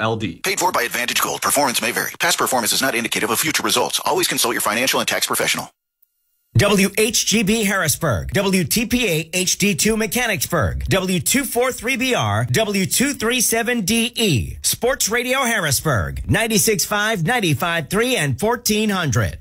LD. Paid for by Advantage Gold. Performance may vary. Past performance is not indicative of future results. Always consult your financial and tax professional. WHGB Harrisburg, WTPA HD2 Mechanicsburg, W243BR, W237DE, Sports Radio Harrisburg, 96.5, 95.3, and 1400.